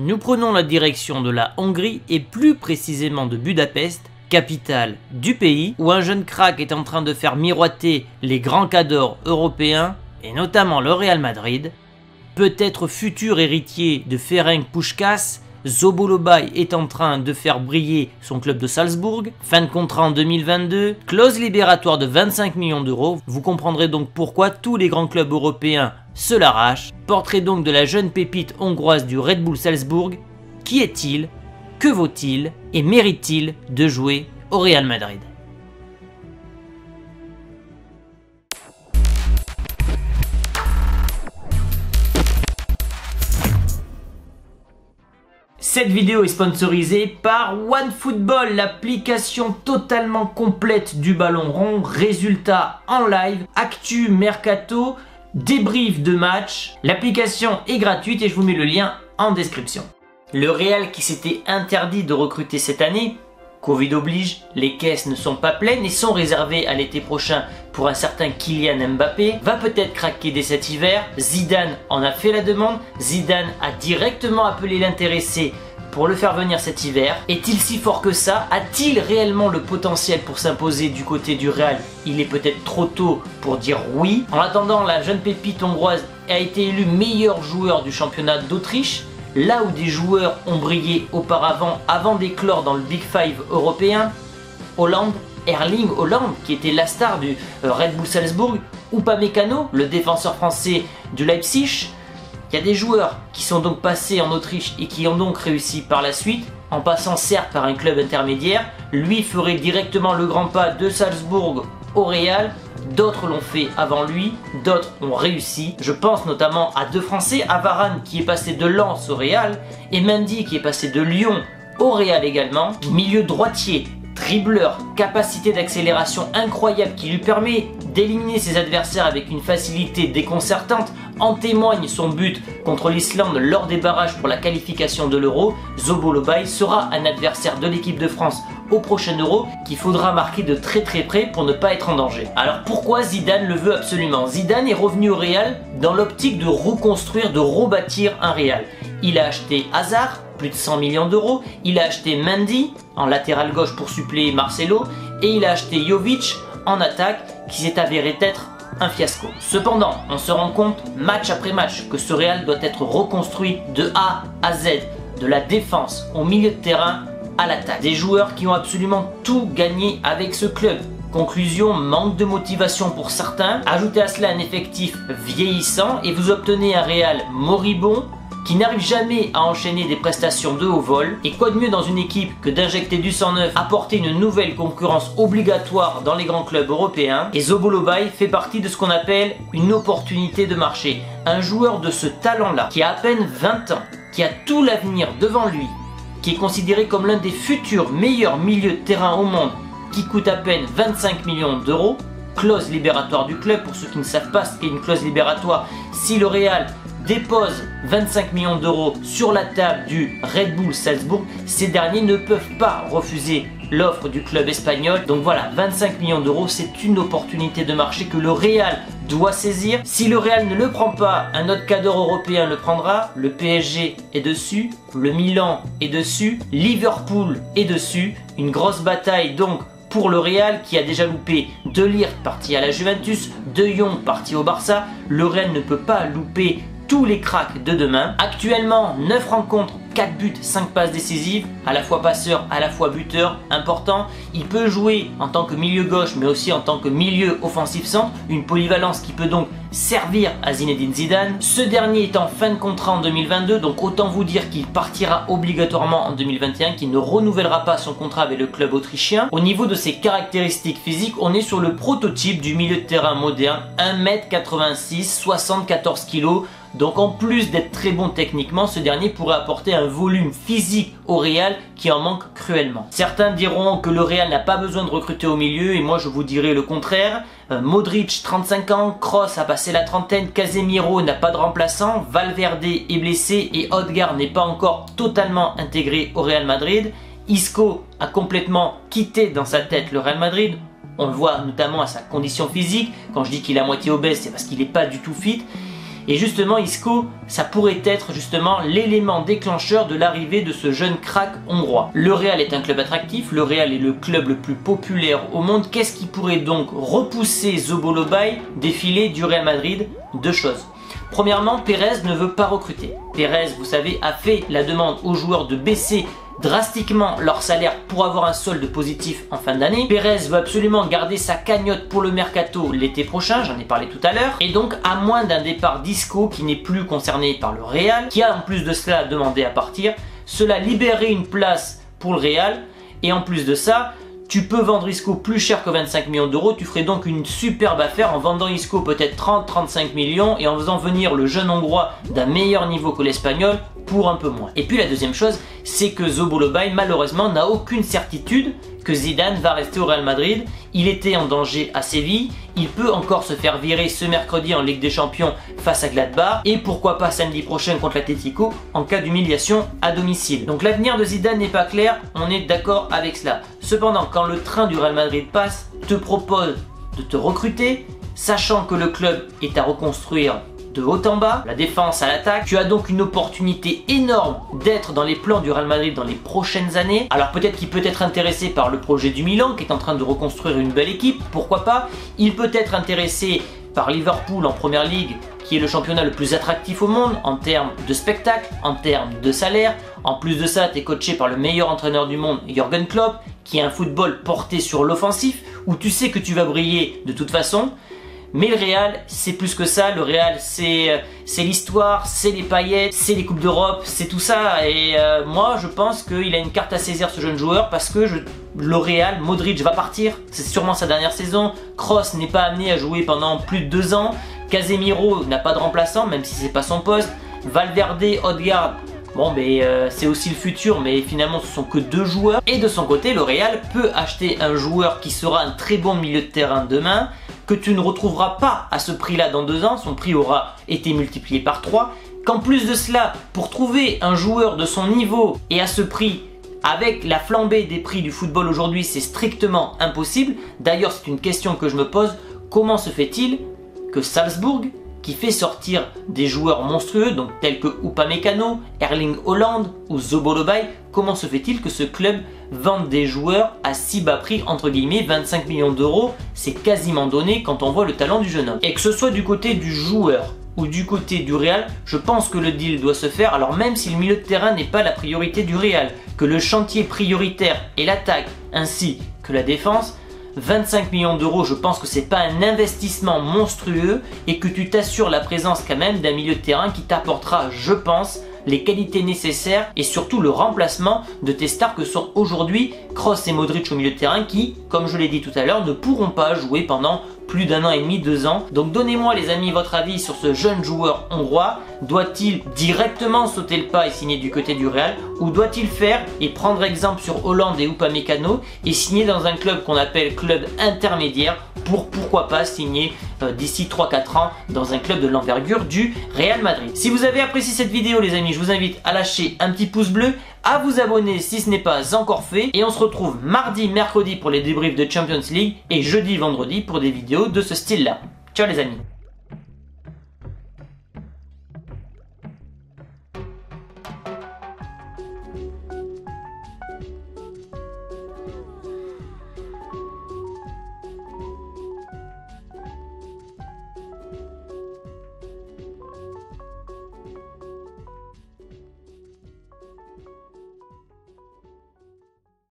nous prenons la direction de la Hongrie et plus précisément de Budapest, capitale du pays, où un jeune crack est en train de faire miroiter les grands cadors européens, et notamment le Real Madrid, peut-être futur héritier de Ferenc Puskas, Zobolobai est en train de faire briller son club de Salzbourg. Fin de contrat en 2022. Clause libératoire de 25 millions d'euros. Vous comprendrez donc pourquoi tous les grands clubs européens se l'arrachent. Portrait donc de la jeune pépite hongroise du Red Bull Salzbourg. Qui est-il? Que vaut-il? Et mérite-t-il de jouer au Real Madrid? Cette vidéo est sponsorisée par OneFootball, l'application totalement complète du ballon rond, résultats en live, actu, mercato, débrief de match. L'application est gratuite et je vous mets le lien en description. Le Real qui s'était interdit de recruter cette année Covid oblige, les caisses ne sont pas pleines et sont réservées à l'été prochain pour un certain Kylian Mbappé, va peut-être craquer dès cet hiver. Zidane en a fait la demande, Zidane a directement appelé l'intéressé pour le faire venir cet hiver. Est-il si fort que ça? A-t-il réellement le potentiel pour s'imposer du côté du Real? Il est peut-être trop tôt pour dire oui. En attendant, la jeune pépite hongroise a été élue meilleur joueur du championnat d'Autriche là où des joueurs ont brillé auparavant avant d'éclore dans le Big Five européen, Hollande, Erling Hollande, qui était la star du euh, Red Bull Salzbourg, ou Pamecano, le défenseur français du Leipzig. Il y a des joueurs qui sont donc passés en Autriche et qui ont donc réussi par la suite, en passant certes par un club intermédiaire. Lui ferait directement le grand pas de Salzbourg au Real, D'autres l'ont fait avant lui, d'autres ont réussi. Je pense notamment à deux Français, à Varane qui est passé de Lens au Real et Mendy qui est passé de Lyon au Real également. Milieu droitier, dribbleur, capacité d'accélération incroyable qui lui permet d'éliminer ses adversaires avec une facilité déconcertante. En témoigne son but contre l'Islande lors des barrages pour la qualification de l'Euro. Zobolobai sera un adversaire de l'équipe de France au prochain Euro qu'il faudra marquer de très très près pour ne pas être en danger. Alors pourquoi Zidane le veut absolument? Zidane est revenu au Real dans l'optique de reconstruire, de rebâtir un Real. Il a acheté Hazard, plus de 100 millions d'euros, il a acheté Mendy en latéral gauche pour suppléer Marcelo et il a acheté Jovic en attaque qui s'est avéré être un fiasco. Cependant, on se rend compte match après match que ce Real doit être reconstruit de A à Z, de la défense au milieu de terrain à l'attaque. Des joueurs qui ont absolument tout gagné avec ce club. Conclusion, manque de motivation pour certains. Ajoutez à cela un effectif vieillissant et vous obtenez un Real moribond qui n'arrive jamais à enchaîner des prestations de haut vol. Et quoi de mieux dans une équipe que d'injecter du sang neuf, apporter une nouvelle concurrence obligatoire dans les grands clubs européens? Et Zobolobai fait partie de ce qu'on appelle une opportunité de marché. Un joueur de ce talent-là, qui a à peine 20 ans, qui a tout l'avenir devant lui, qui est considéré comme l'un des futurs meilleurs milieux de terrain au monde, qui coûte à peine 25 millions d'euros, clause libératoire du club, pour ceux qui ne savent pas ce qu'est une clause libératoire, si le Real dépose 25 millions d'euros sur la table du Red Bull Salzbourg, ces derniers ne peuvent pas refuser l'offre du club espagnol. Donc voilà, 25 millions d'euros, c'est une opportunité de marché que le Real doit saisir. Si le Real ne le prend pas, un autre cadre européen le prendra. Le PSG est dessus, le Milan est dessus, Liverpool est dessus. Une grosse bataille donc pour le Real qui a déjà loupé De Ligt parti à la Juventus, De Jong parti au Barça. Le Real ne peut pas louper tous les cracks de demain. Actuellement, 9 rencontres, 4 buts, 5 passes décisives, à la fois passeur, à la fois buteur, important. Il peut jouer en tant que milieu gauche, mais aussi en tant que milieu offensif centre, une polyvalence qui peut donc servir à Zinedine Zidane. Ce dernier est en fin de contrat en 2022, donc autant vous dire qu'il partira obligatoirement en 2021, qu'il ne renouvellera pas son contrat avec le club autrichien. Au niveau de ses caractéristiques physiques, on est sur le prototype du milieu de terrain moderne, 1m86, 74 kg, donc en plus d'être très bon techniquement, ce dernier pourrait apporter un volume physique au Real qui en manque cruellement. Certains diront que le Real n'a pas besoin de recruter au milieu et moi je vous dirais le contraire. Euh, Modric 35 ans, Kroos a passé la trentaine, Casemiro n'a pas de remplaçant, Valverde est blessé et Odegaard n'est pas encore totalement intégré au Real Madrid. Isco a complètement quitté dans sa tête le Real Madrid. On le voit notamment à sa condition physique. Quand je dis qu'il est à moitié obèse, c'est parce qu'il n'est pas du tout fit. Et justement, Isco, ça pourrait être justement l'élément déclencheur de l'arrivée de ce jeune crack hongrois. Le Real est un club attractif, le Real est le club le plus populaire au monde. Qu'est-ce qui pourrait donc repousser Zobolobai défiler du Real Madrid? Deux choses. Premièrement, Pérez ne veut pas recruter. Pérez, vous savez, a fait la demande aux joueurs de baisser drastiquement leur salaire pour avoir un solde positif en fin d'année. Pérez veut absolument garder sa cagnotte pour le mercato l'été prochain, j'en ai parlé tout à l'heure. Et donc, à moins d'un départ disco qui n'est plus concerné par le Real, qui a en plus de cela demandé à partir, cela libérait une place pour le Real. Et en plus de ça, tu peux vendre Isco plus cher que 25 millions d'euros, tu ferais donc une superbe affaire en vendant Isco peut-être 30-35 millions et en faisant venir le jeune hongrois d'un meilleur niveau que l'espagnol pour un peu moins. Et puis la deuxième chose, c'est que Zobolobai malheureusement n'a aucune certitude que Zidane va rester au Real Madrid. Il était en danger à Séville, il peut encore se faire virer ce mercredi en Ligue des Champions face à Gladbach et pourquoi pas samedi prochain contre l'Atletico en cas d'humiliation à domicile. Donc l'avenir de Zidane n'est pas clair, on est d'accord avec cela. Cependant, quand le train du Real Madrid passe, te propose de te recruter, sachant que le club est à reconstruire de haut en bas, la défense à l'attaque. Tu as donc une opportunité énorme d'être dans les plans du Real Madrid dans les prochaines années. Alors peut-être qu'il peut être intéressé par le projet du Milan qui est en train de reconstruire une belle équipe, pourquoi pas. Il peut être intéressé par Liverpool en première ligue qui est le championnat le plus attractif au monde en termes de spectacle, en termes de salaire. En plus de ça, tu es coaché par le meilleur entraîneur du monde, Jürgen Klopp, qui a un football porté sur l'offensif, où tu sais que tu vas briller de toute façon. Mais le Real, c'est plus que ça. Le Real, c'est euh, c'est l'histoire, c'est les paillettes, c'est les coupes d'Europe, c'est tout ça. Et euh, moi, je pense qu'il a une carte à saisir ce jeune joueur parce que le Real, Modric va partir. C'est sûrement sa dernière saison. Kroos n'est pas amené à jouer pendant plus de deux ans. Casemiro n'a pas de remplaçant, même si c'est pas son poste. Valverde, Odegaard, Bon, mais euh, c'est aussi le futur, mais finalement ce sont que deux joueurs. Et de son côté, le Real peut acheter un joueur qui sera un très bon milieu de terrain demain, que tu ne retrouveras pas à ce prix-là dans deux ans, son prix aura été multiplié par trois. Qu'en plus de cela, pour trouver un joueur de son niveau et à ce prix, avec la flambée des prix du football aujourd'hui, c'est strictement impossible. D'ailleurs, c'est une question que je me pose. Comment se fait-il que Salzbourg, qui fait sortir des joueurs monstrueux, donc tels que Upamecano, Erling Holland ou Zobolobai, comment se fait-il que ce club vende des joueurs à si bas prix, entre guillemets, 25 millions d'euros C'est quasiment donné quand on voit le talent du jeune homme. Et que ce soit du côté du joueur ou du côté du Real, je pense que le deal doit se faire, alors même si le milieu de terrain n'est pas la priorité du Real, que le chantier prioritaire est l'attaque ainsi que la défense, 25 millions d'euros, je pense que c'est pas un investissement monstrueux et que tu t'assures la présence quand même d'un milieu de terrain qui t'apportera, je pense, les qualités nécessaires et surtout le remplacement de tes stars que sont aujourd'hui Kroos et Modric au milieu de terrain qui, comme je l'ai dit tout à l'heure, ne pourront pas jouer pendant plus d'un an et demi, deux ans. Donc donnez-moi les amis votre avis sur ce jeune joueur hongrois. Doit-il directement sauter le pas et signer du côté du Real ou doit-il faire et prendre exemple sur Hollande et Upamecano et signer dans un club qu'on appelle club intermédiaire pour pourquoi pas signer euh, d'ici 3-4 ans dans un club de l'envergure du Real Madrid. Si vous avez apprécié cette vidéo les amis, je vous invite à lâcher un petit pouce bleu, à vous abonner si ce n'est pas encore fait et on se retrouve mardi, mercredi pour les débriefs de Champions League et jeudi, vendredi pour des vidéos de ce style là. Ciao les amis